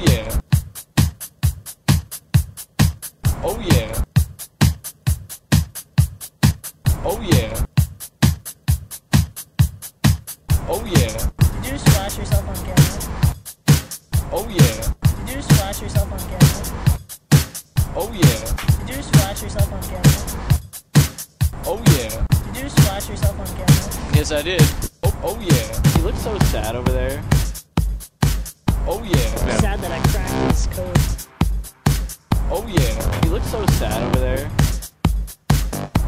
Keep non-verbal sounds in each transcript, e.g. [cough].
Oh, yeah. Oh yeah. Oh yeah. Oh yeah. Did you just flash yourself on camera? Oh yeah. Did you just flash yourself on camera? Oh yeah. Did you just flash yourself on camera? Oh yeah. Did you just flash yourself on camera? Yes, I did. Oh, oh yeah. You look so sad over there. Yeah. You look so sad over there.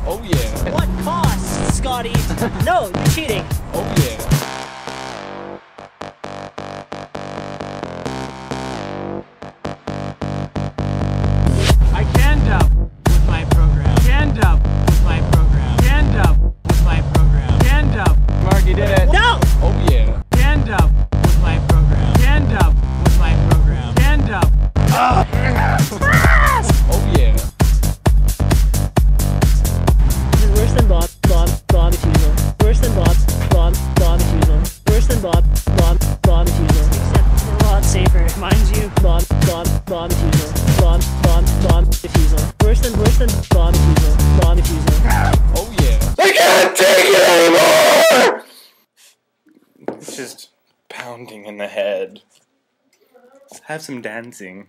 Oh yeah. What cost, Scotty? [laughs] no, you're cheating. Oh yeah. Oh yeah. I can't take it anymore! It's just pounding in the head. Have some dancing.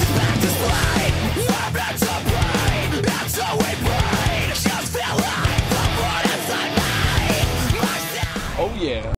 Yeah.